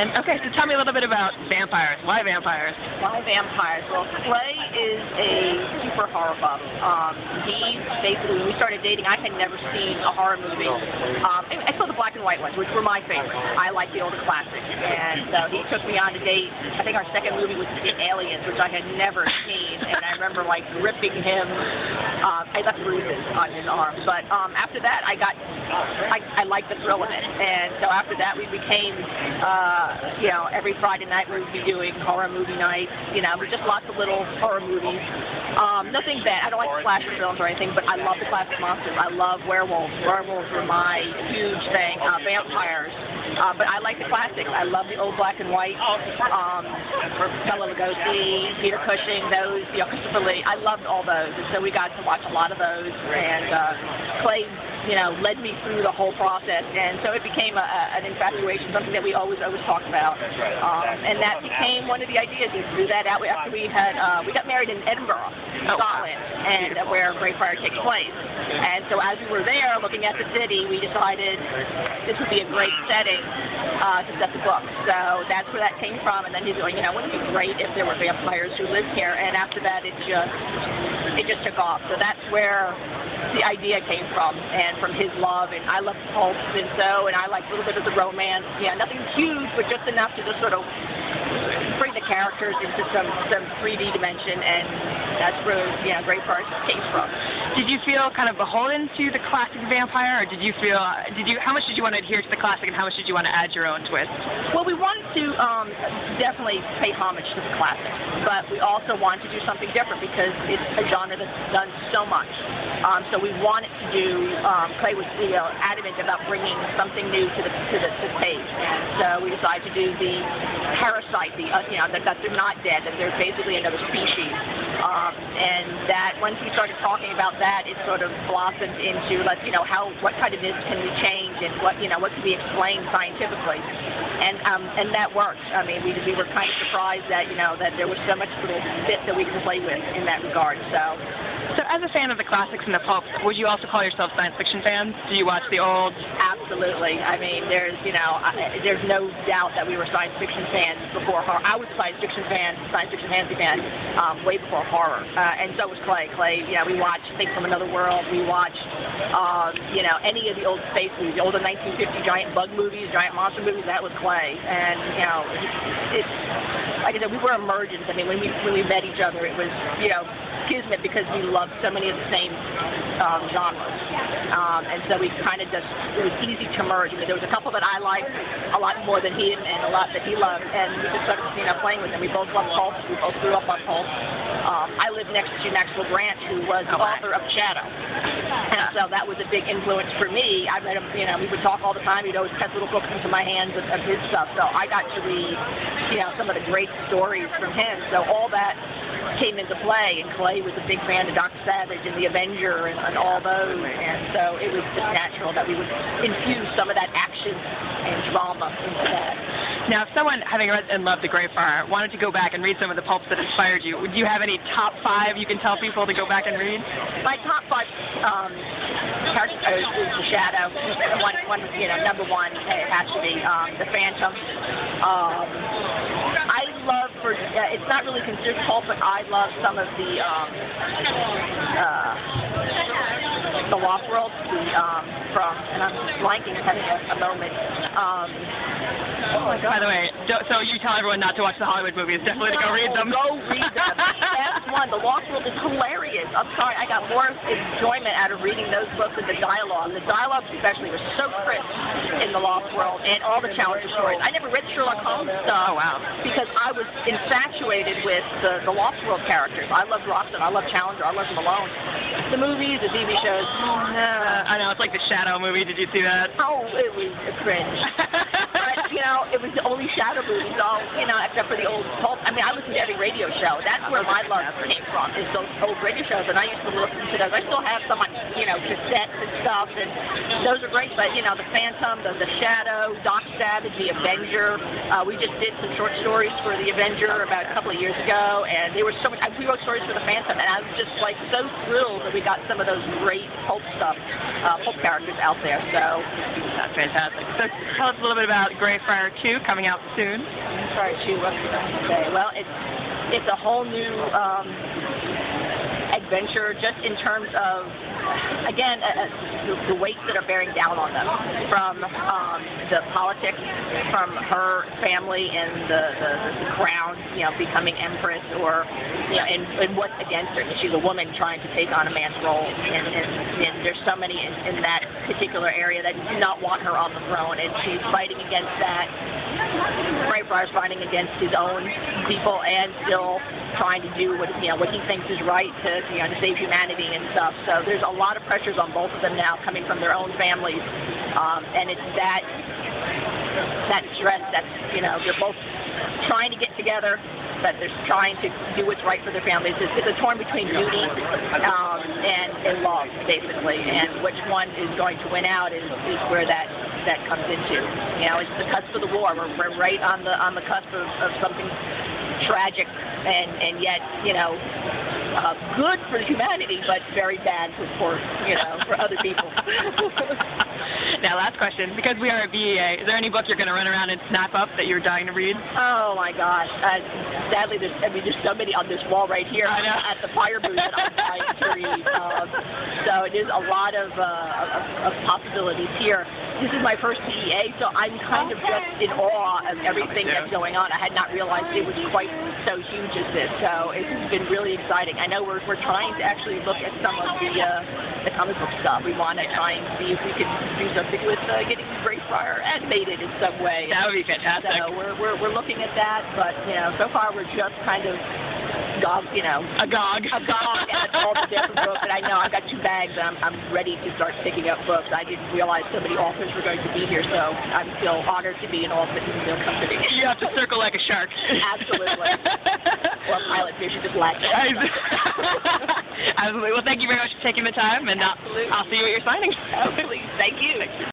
Okay, so tell me a little bit about vampires. Why vampires? Why vampires? Well, Clay is a super horror buff. Um, he basically, when we started dating, I had never seen a horror movie. Um, I saw the black and white ones, which were my favorite. I like the older classics, and so he took me on a date. I think our second movie was Aliens, which I had never seen, and I remember like ripping him. Uh, I left bruises on his arm, but um, after that, I got I, I liked the thrill of it, and so after that, we became. Uh, you know, every Friday night we would be doing horror movie nights. You know, just lots of little horror movies. Um, nothing bad. I don't like slasher films or anything, but I love the classic monsters. I love werewolves. Werewolves were my huge thing. Uh, vampires. Uh, but I like the classics. I love the old black and white. Um, Bela Lugosi, Peter Cushing, those, you know, Christopher Lee. I loved all those, and so we got to watch a lot of those. And uh, Clay you know, led me through the whole process, and so it became a, a, an infatuation, something that we always always talked about, um, and that became one of the ideas. We drew that out after we had uh, we got married in Edinburgh, Oh, Scotland, and uh, where Greyfriar takes place. And so as we were there, looking at the city, we decided this would be a great setting uh, to set the book. So that's where that came from. And then he's going, you know, wouldn't it be great if there were vampires who lived here? And after that, it just it just took off. So that's where the idea came from, and from his love, and I love pulp, and so, and I like a little bit of the romance. Yeah, nothing huge, but just enough to just sort of bring the characters into some some 3D dimension, and that's where you know Greyfriar came from. Did you feel kind of beholden to the classic vampire, or did you feel did you how much did you want to adhere to the classic, and how much did you want to add your own twist? Well, we wanted to um, definitely pay homage to the classic, but we also wanted to do something different because it's a genre that's done so much. Um, so we wanted to do. Um, Clay was you know adamant about bringing something new to the to the, to page, and so we decided to do the parasite, the uh, you know that, that they're not dead, that they're basically another species. Um, and that once we started talking about that, it sort of blossomed into let's you know how what kind of myths can we change and what you know what can be explained scientifically, and um, and that worked. I mean, we we were kind of surprised that you know that there was so much little bit that we could play with in that regard. So. As a fan of the classics and the pulp, would you also call yourself science fiction fans? Do you watch the old? Absolutely. I mean, there's you know, I, there's no doubt that we were science fiction fans before horror. I was a science fiction fan, science fiction fantasy fan, um, way before horror, uh, and so was Clay. Clay, you know, we watched Things from Another World. We watched, um, you know, any of the old space movies, the older 1950 giant bug movies, giant monster movies. That was Clay, and you know, it's like I said, we were emergents. I mean, when we when we met each other, it was you know kismet because we loved so many of the same um, genres. Um, and so we kind of just, it was easy to merge. I mean, there was a couple that I liked a lot more than he and, and a lot that he loved. And we just started, you know, playing with them. We both loved Pulp. We both grew up on Pulp. Um, I lived next to Maxwell Grant, who was the author of Shadow. And so that was a big influence for me. I met him, you know, we would talk all the time. He'd always cut little books into my hands of, of his stuff. So I got to read, you know, some of the great stories from him. So all that came into play, and Clay was a big fan of Dr. Savage and the Avenger and, and all those, and so it was just natural that we would infuse some of that action and drama into that. Now, if someone, having read and loved The Greyfriar, wanted to go back and read some of the pulps that inspired you, would you have any top five you can tell people to go back and read? My top five um, characters is The Shadow. One, one, you know, number one it has to be um, The Phantom. Um, I love for uh, it's not really considered pulp, but I love some of the um, uh, the Lost World, the um, from and I'm blanking, I'm having a, a moment. Um, oh my God. By the way, so you tell everyone not to watch the Hollywood movies. Definitely to go read them. Go read them. One. The Lost World is hilarious. I'm sorry, I got more enjoyment out of reading those books than the dialogue. The dialogue, especially, was so crisp in the Lost World, and all the Challenger stories. I never read Sherlock Holmes stuff. Oh, wow. Because I was infatuated with the, the Lost World characters. I loved Watson. I loved Challenger. I loved Malone. The movies, the TV shows. Uh, I know it's like the Shadow movie. Did you see that? Oh, it was a cringe. but you know, it was the only Shadow movie, so you know, except for the old pulp. I mean, I listened to every radio show. That's where my love came from. Is those old radio shows, and I used to listen to those. I still have some, you know, cassettes and stuff, and those are great. But you know, the Phantom, the, the Shadow, Doctor Savage, The Avenger. Uh, we just did some short stories for The Avenger about a couple of years ago, and there was so much. We wrote stories for The Phantom, and I was just like so thrilled that we got some of those great pulp stuff, uh, pulp characters out there. So, That's fantastic. So tell us a little bit about Greyfriar 2 coming out soon. sorry, Chu, what was I going to say? Well, it's it's a whole new um, adventure, just in terms of again uh, uh, the, the weights that are bearing down on them from um, the politics, from her family and the, the, the crown, you know, becoming empress, or you know, and, and what's against her. She's a woman trying to take on a man's role, and, and, and there's so many in, in that particular area that do not want her on the throne, and she's fighting against that. Greyfriar's fighting against his own people and still trying to do what you know what he thinks is right to you know to save humanity and stuff. So there's a lot of pressures on both of them now coming from their own families, um, and it's that that stress that you know they're both trying to get together, but they're trying to do what's right for their families. It's, it's a torn between duty um, and, and love, basically, and which one is going to win out is, is where that that comes into. You know, it's the cusp of the war. We're, we're right on the on the cusp of, of something tragic and and yet you know uh, good for humanity, but very bad for, for you know for other people. now, last question. Because we are a BEA, is there any book you're going to run around and snap up that you're dying to read? Oh my gosh! Uh, sadly, there's I mean there's so many on this wall right here I know. at the Pyr booth that I'm trying to read. Um, so there's a lot of, uh, of of possibilities here. This is my first BEA, so I'm kind of just in awe of everything that's going on. I had not realized it was quite so huge as this. So it's been really exciting. I know we're we're trying to actually look at some of the uh, the comic book stuff. We want to try and see if we can do something with uh, getting Greyfriar animated in some way. That would be fantastic. So we're, we're, we're looking at that, but, you know, so far we're just kind of, gog, you know, Agog. agog at all the different books. And I know I've got two bags and I'm, I'm ready to start picking up books. I didn't realize so many authors were going to be here, so I feel honored to be an author in their company. You have to circle like a shark. Absolutely. Or a pilot fish just latched on. Absolutely. Well, thank you very much for taking the time, and uh, Absolutely. I'll see you at your signing. Oh, please. Thank you.